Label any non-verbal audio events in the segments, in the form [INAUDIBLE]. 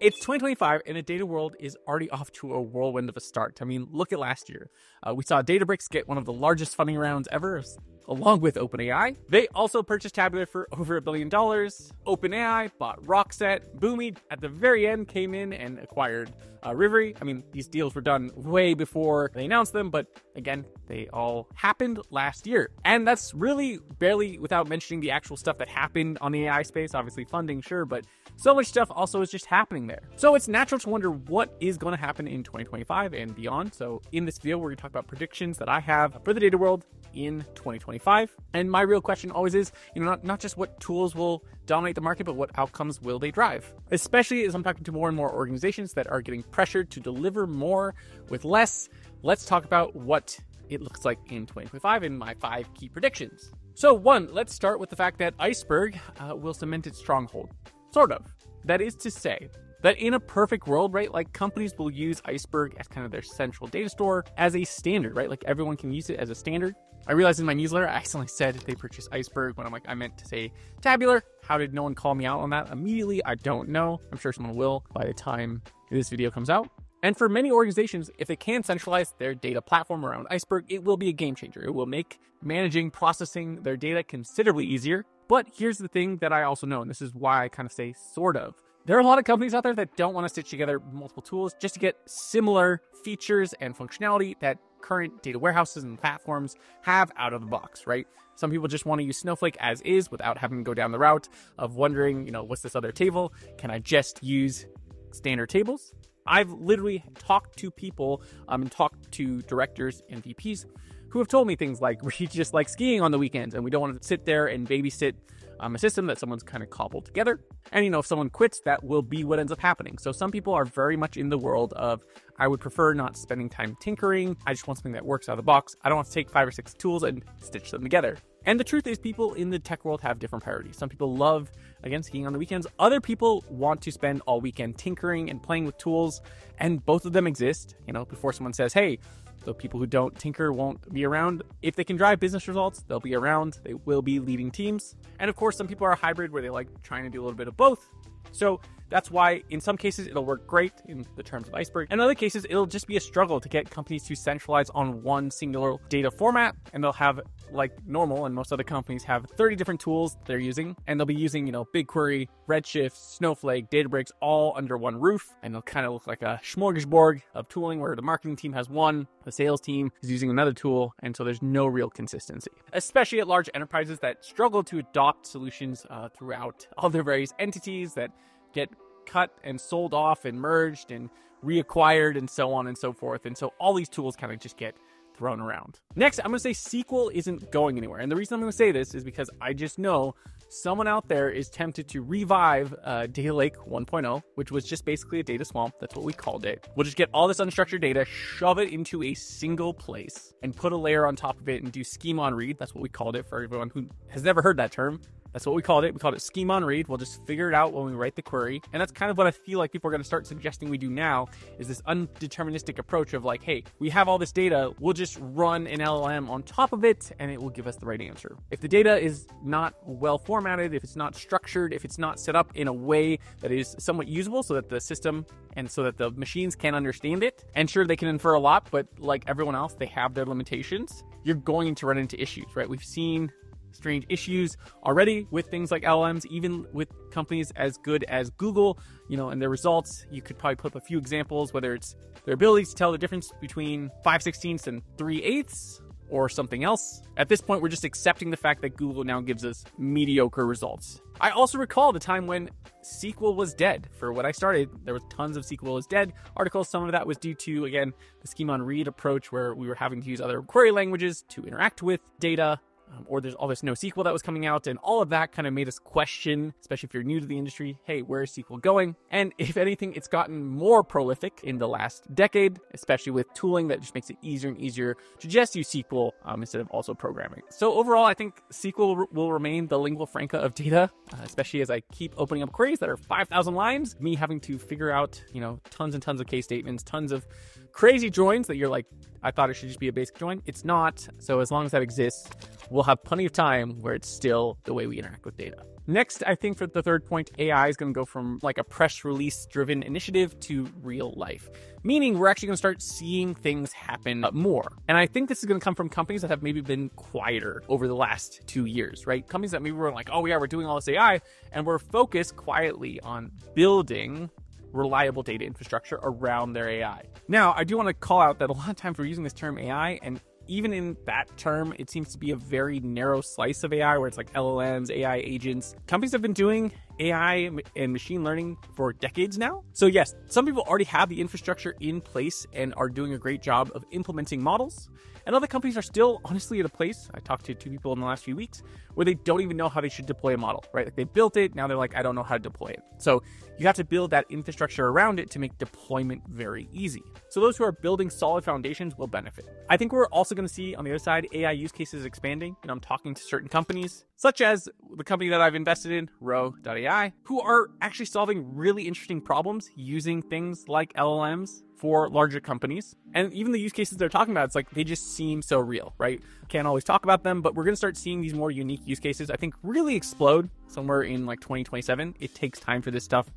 It's 2025, and the data world is already off to a whirlwind of a start. I mean, look at last year. Uh, we saw Databricks get one of the largest funding rounds ever, along with OpenAI. They also purchased Tabular for over a billion dollars. OpenAI bought Rockset. Boomi, at the very end, came in and acquired uh, Rivery. I mean, these deals were done way before they announced them, but again, they all happened last year. And that's really barely without mentioning the actual stuff that happened on the AI space. Obviously, funding, sure, but so much stuff also is just happening there. So it's natural to wonder what is going to happen in 2025 and beyond. So in this video, we're going to talk about predictions that I have for the data world in 2025. And my real question always is, you know, not, not just what tools will dominate the market, but what outcomes will they drive? Especially as I'm talking to more and more organizations that are getting pressured to deliver more with less. Let's talk about what it looks like in 2025 in my five key predictions. So, one, let's start with the fact that Iceberg uh, will cement its stronghold. Sort of. That is to say, that in a perfect world, right, like companies will use Iceberg as kind of their central data store as a standard, right? Like everyone can use it as a standard. I realized in my newsletter I accidentally said they purchased Iceberg when I'm like, I meant to say tabular. How did no one call me out on that immediately? I don't know. I'm sure someone will by the time this video comes out. And for many organizations, if they can centralize their data platform around Iceberg, it will be a game changer. It will make managing, processing their data considerably easier. But here's the thing that I also know, and this is why I kind of say sort of. There are a lot of companies out there that don't want to stitch together multiple tools just to get similar features and functionality that current data warehouses and platforms have out of the box, right? Some people just want to use Snowflake as is without having to go down the route of wondering, you know, what's this other table? Can I just use standard tables? I've literally talked to people um, and talked to directors and VPs who have told me things like, [LAUGHS] we just like skiing on the weekends and we don't want to sit there and babysit um, a system that someone's kind of cobbled together. And, you know, if someone quits, that will be what ends up happening. So some people are very much in the world of, I would prefer not spending time tinkering. I just want something that works out of the box. I don't want to take five or six tools and stitch them together. And the truth is, people in the tech world have different priorities. Some people love, again, skiing on the weekends. Other people want to spend all weekend tinkering and playing with tools. And both of them exist. You know, before someone says, hey, the people who don't tinker won't be around. If they can drive business results, they'll be around. They will be leading teams. And of course, some people are hybrid where they like trying to do a little bit of both. So that's why in some cases it'll work great in the terms of Iceberg. In other cases, it'll just be a struggle to get companies to centralize on one singular data format, and they'll have like normal and most other companies have 30 different tools they're using, and they'll be using, you know, BigQuery, Redshift, Snowflake, Databricks all under one roof, and they'll kind of look like a smorgasbord of tooling where the marketing team has one, the sales team is using another tool, and so there's no real consistency. Especially at large enterprises that struggle to adopt solutions uh, throughout all their various entities that get cut and sold off and merged and reacquired and so on and so forth. And so all these tools kind of just get thrown around. Next, I'm going to say SQL isn't going anywhere. And the reason I'm going to say this is because I just know someone out there is tempted to revive uh, Data Lake 1.0, which was just basically a data swamp. That's what we called it. We'll just get all this unstructured data, shove it into a single place, and put a layer on top of it and do schema on read. That's what we called it for everyone who has never heard that term. That's what we called it. We called it schema on read. We'll just figure it out when we write the query. And that's kind of what I feel like people are going to start suggesting we do now is this undeterministic approach of like, hey, we have all this data. We'll just run an LLM on top of it and it will give us the right answer. If the data is not well formatted, if it's not structured, if it's not set up in a way that is somewhat usable so that the system and so that the machines can understand it, and sure, they can infer a lot, but like everyone else, they have their limitations, you're going to run into issues, right? We've seen strange issues already with things like LMs, even with companies as good as Google, you know, and their results. You could probably put up a few examples, whether it's their ability to tell the difference between 5 16ths and 3 eighths or something else. At this point, we're just accepting the fact that Google now gives us mediocre results. I also recall the time when SQL was dead. For what I started, there was tons of SQL is dead articles. Some of that was due to, again, the schema on read approach where we were having to use other query languages to interact with data um, or there's all this NoSQL that was coming out, and all of that kind of made us question, especially if you're new to the industry, hey, where is SQL going? And if anything, it's gotten more prolific in the last decade, especially with tooling that just makes it easier and easier to just use SQL um, instead of also programming. So overall, I think SQL will remain the lingua franca of data, uh, especially as I keep opening up queries that are 5,000 lines, me having to figure out, you know, tons and tons of case statements, tons of crazy joins that you're like, I thought it should just be a basic join. It's not. So as long as that exists, we'll have plenty of time where it's still the way we interact with data. Next, I think for the third point, AI is going to go from like a press release driven initiative to real life, meaning we're actually going to start seeing things happen more. And I think this is going to come from companies that have maybe been quieter over the last two years, right? Companies that maybe were like, oh, yeah, we're doing all this AI, and we're focused quietly on building reliable data infrastructure around their AI. Now, I do want to call out that a lot of times we're using this term AI and even in that term, it seems to be a very narrow slice of AI where it's like LLMs, AI agents. Companies have been doing AI and machine learning for decades now. So, yes, some people already have the infrastructure in place and are doing a great job of implementing models. And other companies are still honestly at a place, I talked to two people in the last few weeks, where they don't even know how they should deploy a model, right? Like they built it, now they're like, I don't know how to deploy it. So you have to build that infrastructure around it to make deployment very easy. So those who are building solid foundations will benefit. I think we're also going to see on the other side AI use cases expanding. And I'm talking to certain companies, such as the company that I've invested in, Ro.ai, who are actually solving really interesting problems using things like LLMs for larger companies. And even the use cases they're talking about, it's like they just seem so real, right? Can't always talk about them, but we're going to start seeing these more unique use cases, I think, really explode somewhere in like 2027. It takes time for this stuff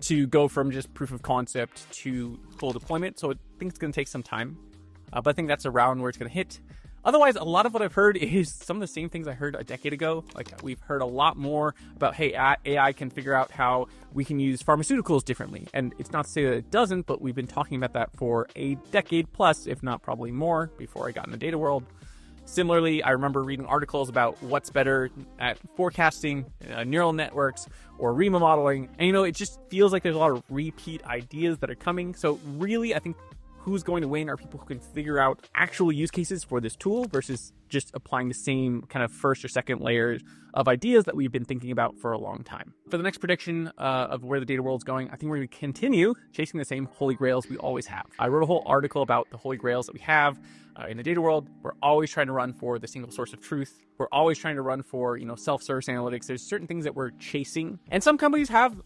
to go from just proof of concept to full deployment. So I think it's going to take some time. Uh, but I think that's around where it's going to hit. Otherwise, a lot of what I've heard [LAUGHS] is some of the same things I heard a decade ago. Like we've heard a lot more about, hey, AI can figure out how we can use pharmaceuticals differently. And it's not to say that it doesn't, but we've been talking about that for a decade plus, if not probably more, before I got in the data world. Similarly, I remember reading articles about what's better at forecasting, uh, neural networks, or ARIMA modeling. And you know, it just feels like there's a lot of repeat ideas that are coming. So, really, I think who's going to win are people who can figure out actual use cases for this tool versus just applying the same kind of first or second layers of ideas that we've been thinking about for a long time. For the next prediction uh, of where the data world's going, I think we're going to continue chasing the same holy grails we always have. I wrote a whole article about the holy grails that we have uh, in the data world. We're always trying to run for the single source of truth. We're always trying to run for, you know, self-service analytics. There's certain things that we're chasing. And some companies have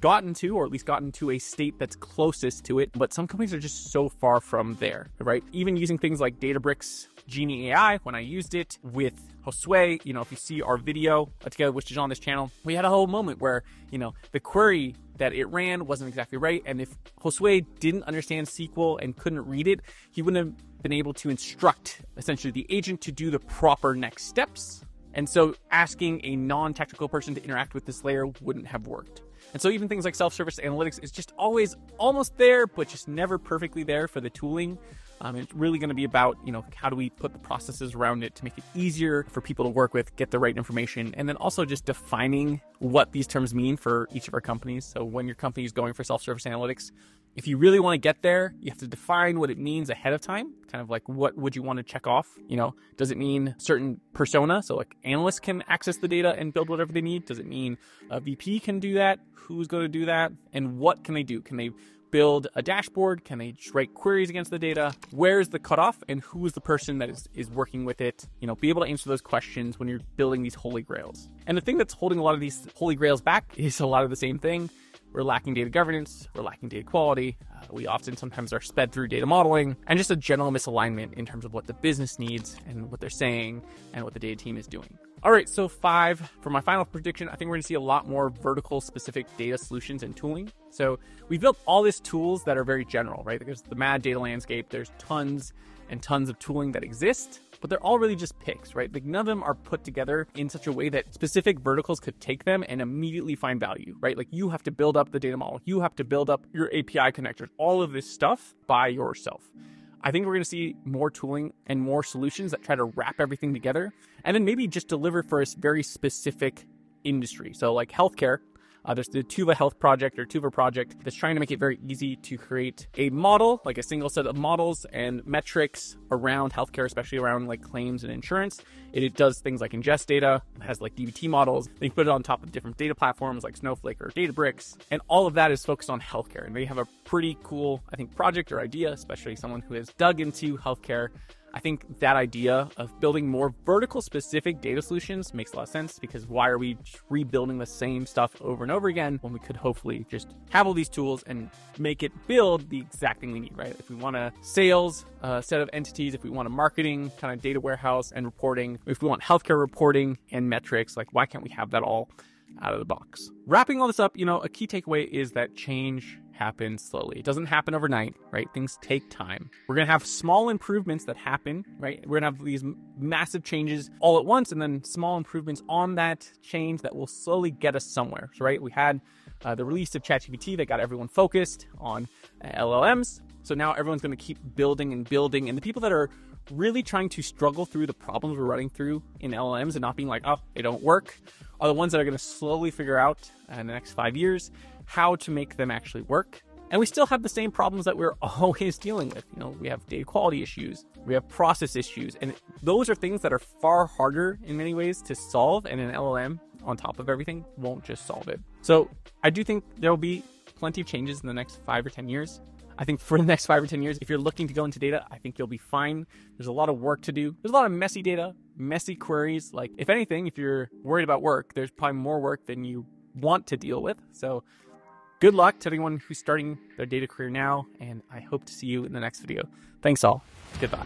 gotten to, or at least gotten to a state that's closest to it, but some companies are just so far from there, right? Even using things like Databricks, Genie AI, when I used it with Josue, you know, if you see our video uh, together, which is on this channel, we had a whole moment where, you know, the query that it ran wasn't exactly right. And if Josue didn't understand SQL and couldn't read it, he wouldn't have been able to instruct essentially the agent to do the proper next steps. And so asking a non technical person to interact with this layer wouldn't have worked. And so even things like self-service analytics is just always almost there, but just never perfectly there for the tooling. Um, it's really going to be about, you know, how do we put the processes around it to make it easier for people to work with, get the right information, and then also just defining what these terms mean for each of our companies. So when your company is going for self-service analytics, if you really want to get there, you have to define what it means ahead of time. Kind of like what would you want to check off? You know, does it mean certain persona? So like analysts can access the data and build whatever they need. Does it mean a VP can do that? Who's going to do that? And what can they do? Can they build a dashboard? Can they write queries against the data? Where's the cutoff and who is the person that is, is working with it? You know, be able to answer those questions when you're building these holy grails. And the thing that's holding a lot of these holy grails back is a lot of the same thing we're lacking data governance, we're lacking data quality, uh, we often sometimes are sped through data modeling, and just a general misalignment in terms of what the business needs and what they're saying and what the data team is doing. All right, so five for my final prediction. I think we're to see a lot more vertical specific data solutions and tooling. So we've built all these tools that are very general, right? There's the mad data landscape, there's tons and tons of tooling that exist but they're all really just picks, right? Like none of them are put together in such a way that specific verticals could take them and immediately find value, right? Like you have to build up the data model, you have to build up your API connectors, all of this stuff by yourself. I think we're going to see more tooling and more solutions that try to wrap everything together and then maybe just deliver for a very specific industry. So, like healthcare, uh, there's the Tuva Health Project or Tuva Project that's trying to make it very easy to create a model, like a single set of models and metrics around healthcare, especially around like claims and insurance. It, it does things like ingest data, has like DBT models. Then you put it on top of different data platforms like Snowflake or Databricks, and all of that is focused on healthcare. And they have a pretty cool, I think, project or idea, especially someone who has dug into healthcare I think that idea of building more vertical specific data solutions makes a lot of sense because why are we rebuilding the same stuff over and over again when we could hopefully just have all these tools and make it build the exact thing we need, right? If we want a sales uh, set of entities, if we want a marketing kind of data warehouse and reporting, if we want healthcare reporting and metrics, like why can't we have that all out of the box. Wrapping all this up, you know, a key takeaway is that change happens slowly. It doesn't happen overnight, right? Things take time. We're going to have small improvements that happen, right? We're going to have these massive changes all at once and then small improvements on that change that will slowly get us somewhere, right? We had uh, the release of ChatGPT that got everyone focused on uh, LLMs. So now everyone's going to keep building and building. And the people that are really trying to struggle through the problems we're running through in LLMs and not being like, oh, they don't work, are the ones that are going to slowly figure out uh, in the next five years how to make them actually work. And we still have the same problems that we're [LAUGHS] always dealing with. You know, we have data quality issues, we have process issues, and those are things that are far harder in many ways to solve. And an LLM on top of everything won't just solve it. So I do think there will be plenty of changes in the next five or 10 years. I think for the next five or 10 years, if you're looking to go into data, I think you'll be fine. There's a lot of work to do. There's a lot of messy data, messy queries. Like, if anything, if you're worried about work, there's probably more work than you want to deal with. So, good luck to anyone who's starting their data career now, and I hope to see you in the next video. Thanks all. Goodbye.